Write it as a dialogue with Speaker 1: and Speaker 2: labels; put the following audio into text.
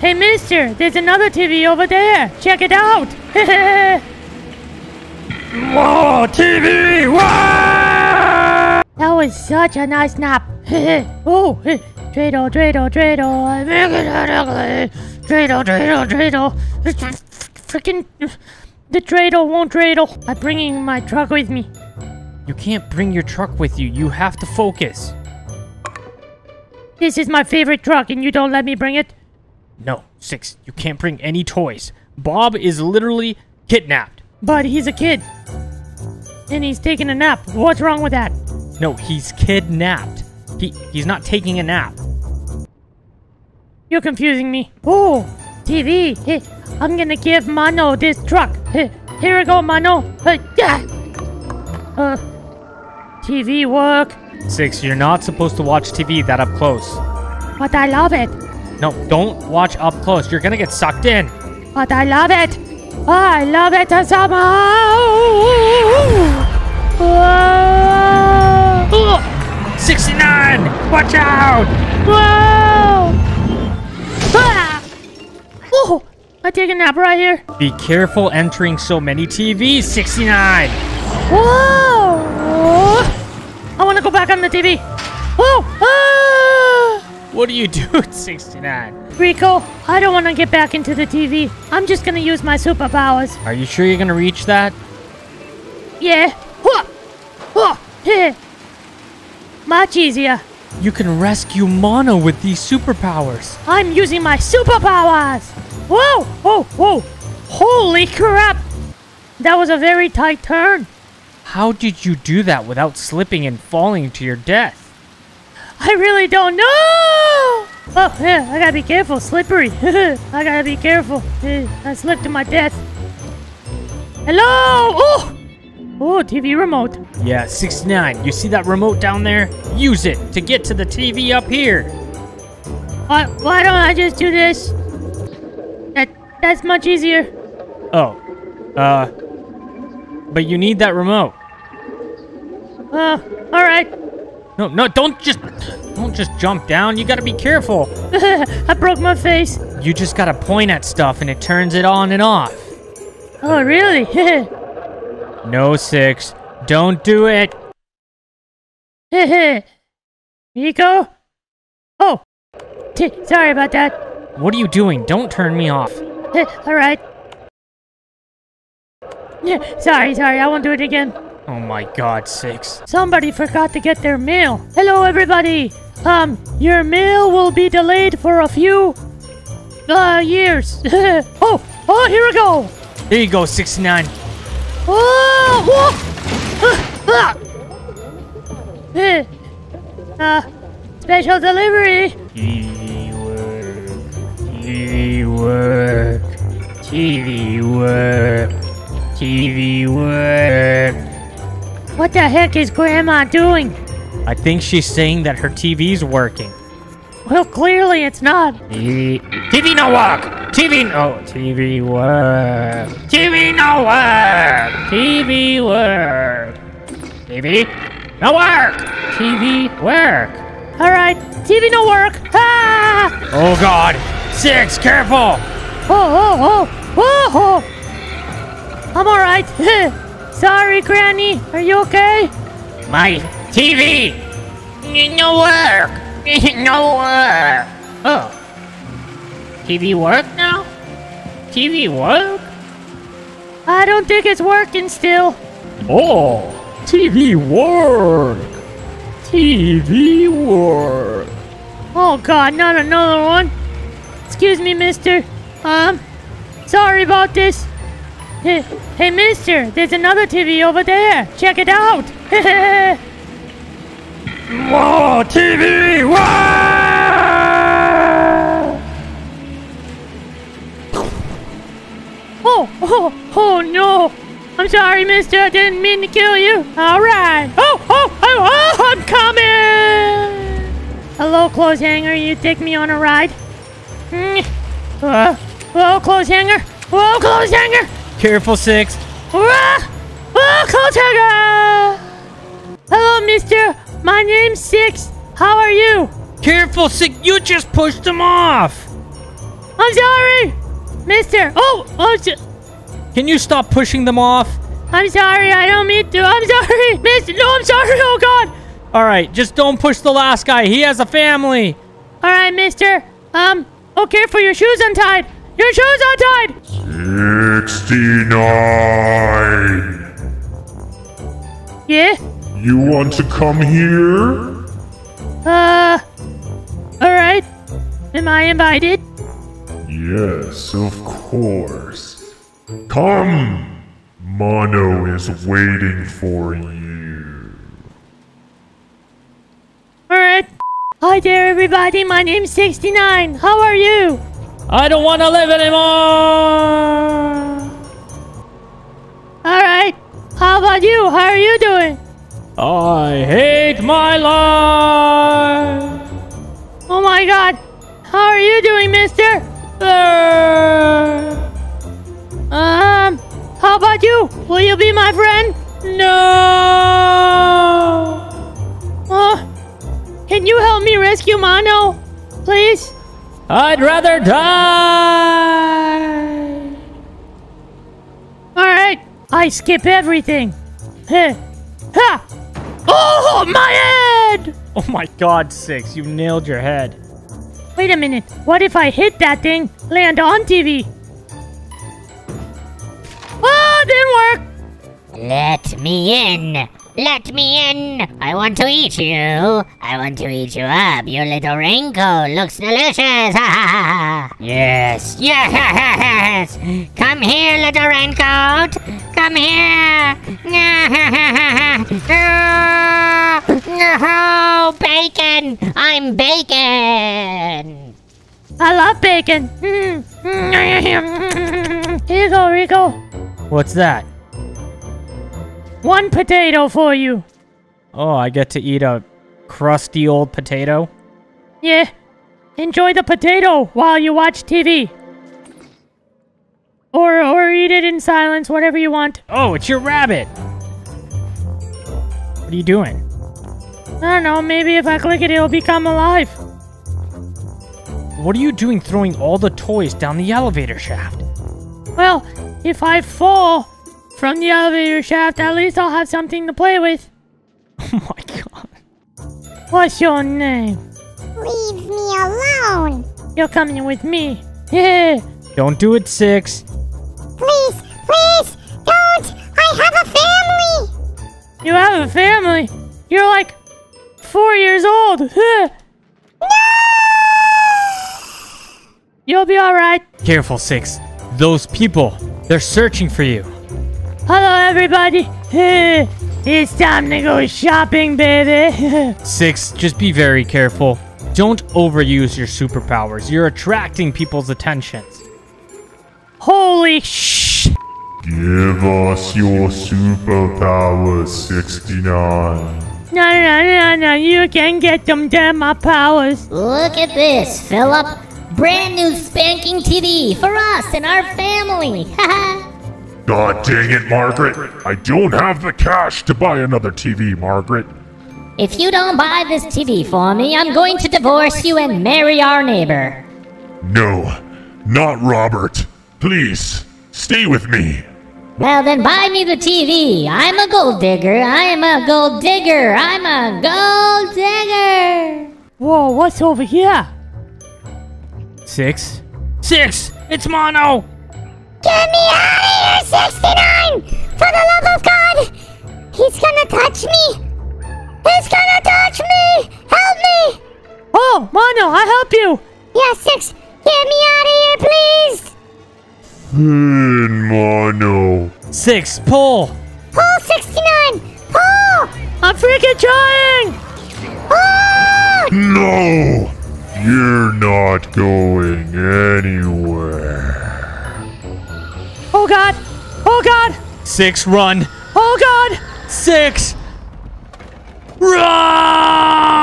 Speaker 1: hey, mister, there's another TV over there. Check it out.
Speaker 2: Whoa, TV! Whoa!
Speaker 1: That was such a nice nap. oh, dreidel, dreidel, dreidel, I make it out ugly. Dreidel, dreidel, dreidel. Freaking, the dreidel won't dreidel. I'm bringing my truck with me.
Speaker 2: You can't bring your truck with you. You have to focus.
Speaker 1: This is my favorite truck, and you don't let me bring it.
Speaker 2: No, Six, you can't bring any toys. Bob is literally kidnapped.
Speaker 1: But he's a kid, and he's taking a nap. What's wrong with that?
Speaker 2: No, he's kidnapped. He he's not taking a nap.
Speaker 1: You're confusing me. Oh, TV. Hey, I'm gonna give Mono this truck. Hey, here we go, Mono. Hey, yeah. Uh, TV work,
Speaker 2: Six, you're not supposed to watch TV that up close.
Speaker 1: but I love it.
Speaker 2: No, don't watch up close. You're gonna get sucked in.
Speaker 1: But I love it. I love it somehow. Whoa.
Speaker 2: 69! Watch out!
Speaker 1: Whoa. Ah. Oh, I take a nap right here.
Speaker 2: Be careful entering so many TVs, 69!
Speaker 1: Whoa! I want to go back on the TV. Whoa! Ah!
Speaker 2: What do you do at 69?
Speaker 1: Rico, I don't want to get back into the TV. I'm just gonna use my superpowers.
Speaker 2: Are you sure you're gonna reach that?
Speaker 1: Yeah. Whoa! Whoa! Heh. Much easier.
Speaker 2: You can rescue Mono with these superpowers.
Speaker 1: I'm using my superpowers. Whoa! Whoa! Whoa! Holy crap! That was a very tight turn.
Speaker 2: How did you do that without slipping and falling to your death?
Speaker 1: I really don't know. Oh, yeah, I gotta be careful. Slippery. I gotta be careful. I slipped to my death. Hello? Oh! Oh, TV remote.
Speaker 2: Yeah, 69. You see that remote down there? Use it to get to the TV up here.
Speaker 1: Why, why don't I just do this? That That's much easier.
Speaker 2: Oh. Uh. But you need that remote.
Speaker 1: Uh, alright.
Speaker 2: No, no, don't just don't just jump down. You gotta be careful.
Speaker 1: I broke my face.
Speaker 2: You just gotta point at stuff and it turns it on and off.
Speaker 1: Oh, really?
Speaker 2: No, Six. Don't do it.
Speaker 1: Rico? Oh, T- sorry about that.
Speaker 2: What are you doing? Don't turn me off.
Speaker 1: alright. Yeah, sorry, sorry, I won't do it again.
Speaker 2: Oh my god, Six.
Speaker 1: Somebody forgot to get their mail. Hello, everybody. Um, your mail will be delayed for a few, uh, years. oh, oh, here we go.
Speaker 2: There you go, 69.
Speaker 1: Oh, whoa. Ah, ah. Eh, uh, special delivery.
Speaker 2: TV work. TV work. TV work. TV work.
Speaker 1: What the heck is Grandma doing?
Speaker 2: I think she's saying that her TV's working.
Speaker 1: Well, clearly it's not.
Speaker 2: TV, TV no work. TV no. TV work. TV no work. TV work. TV no work. TV work.
Speaker 1: All right, TV no work. Ah!
Speaker 2: Oh God. Six, careful.
Speaker 1: Oh, oh, oh, oh, oh. I'm all right. Sorry, Granny. Are you okay?
Speaker 2: My TV. No work. No work. Oh. TV work now? TV work?
Speaker 1: I don't think it's working still.
Speaker 2: Oh, TV work. TV work.
Speaker 1: Oh God, not another one. Excuse me, mister. Um, sorry about this. Hey, hey, mister, there's another TV over there. Check it out.
Speaker 2: Whoa, TV!
Speaker 1: Oh, oh, oh no. I'm sorry, mister. I didn't mean to kill you. All right. Oh, oh, oh, oh, I'm coming. Hello, clothes hanger. You take me on a ride? Mm. Uh, hello, clothes hanger. Hello, clothes hanger.
Speaker 2: Careful, Six.
Speaker 1: Ah! Oh, clothes hanger. Hello, mister. My name's Six. How are you?
Speaker 2: Careful, Six. You just pushed him off.
Speaker 1: I'm sorry, Mister. Oh, oh,
Speaker 2: Can you stop pushing them off?
Speaker 1: I'm sorry. I don't mean to. I'm sorry, Mister. No, I'm sorry. Oh God.
Speaker 2: All right, just don't push the last guy. He has a family.
Speaker 1: All right, Mister. Um, okay, for your shoes untied. Your shoes untied.
Speaker 3: 69.
Speaker 1: Yeah.
Speaker 3: You want to come here?
Speaker 1: Uh. All right. Am I invited?
Speaker 3: Yes, of course. Come! Mono is waiting for you.
Speaker 1: All right. Hi there, everybody. My name's 69. How are you?
Speaker 2: I don't want to live anymore.
Speaker 1: All right. How about you? How are you doing?
Speaker 2: I hate my life.
Speaker 1: Oh my God. How are you doing, Mister? Um. How about you? Will you be my friend?
Speaker 2: No.
Speaker 1: Uh, can you help me rescue Mono, please?
Speaker 2: I'd rather die.
Speaker 1: All right. I skip everything. Heh. Ha! Oh, my head!
Speaker 2: Oh my god, Six, you nailed your head.
Speaker 1: Wait a minute. What if I hit that thing, land on TV? Oh, didn't work.
Speaker 4: Let me in! Let me in! I want to eat you! I want to eat you up! Your little raincoat looks delicious! Ha ha ha! Yes! Yes! Come here, little raincoat! Come here! No! Bacon! I'm bacon!
Speaker 1: I love bacon. Here you go, Rico.
Speaker 2: What's that?
Speaker 1: One potato for you.
Speaker 2: Oh, I get to eat a crusty old potato?
Speaker 1: Yeah. Enjoy the potato while you watch TV. Or or eat it in silence, whatever you want.
Speaker 2: Oh, it's your rabbit. What are you doing?
Speaker 1: I don't know, maybe if I click it, it'll become alive.
Speaker 2: What are you doing throwing all the toys down the elevator shaft?
Speaker 1: Well, if I fall from the elevator shaft, at least I'll have something to play with.
Speaker 2: Oh my god.
Speaker 1: What's your name?
Speaker 5: Leave me alone!
Speaker 1: You're coming with me. Yeah.
Speaker 2: Don't do it, Six.
Speaker 5: Please, please, don't! I have a family!
Speaker 1: You have a family. You're like four years old. No! You'll be alright.
Speaker 2: Careful, Six. Those people, they're searching for you.
Speaker 1: Hello, everybody. It's time to go shopping, baby.
Speaker 2: Six, just be very careful. Don't overuse your superpowers. You're attracting people's attentions.
Speaker 1: Holy sh!
Speaker 3: Give us your superpowers, 69.
Speaker 1: No, no, no, no. You can get them damn my powers.
Speaker 4: Look at this, Philip! Brand new spanking TV for us and our family! Haha!
Speaker 3: God dang it, Margaret. I don't have the cash to buy another TV, Margaret.
Speaker 4: If you don't buy this TV for me, I'm going to divorce you and marry our neighbor.
Speaker 3: No, not Robert. Please, stay with me.
Speaker 4: Well, then buy me the TV. I'm a gold digger. I'm a gold digger. I'm a gold digger.
Speaker 1: Whoa, what's over here?
Speaker 2: Six? Six! It's Mono!
Speaker 5: Get me out of here, 69! For the love of God! He's gonna touch me! He's gonna touch me! Help me!
Speaker 1: Oh, Mono, I help you.
Speaker 5: Yeah, Six, get me out of here, please!
Speaker 3: In mono.
Speaker 2: Six, pull!
Speaker 5: Pull 69! Pull!
Speaker 1: I'm freaking trying.
Speaker 3: No! You're not going anywhere.
Speaker 1: Oh God.
Speaker 2: Six, run!
Speaker 1: Oh God.
Speaker 2: Six! Run!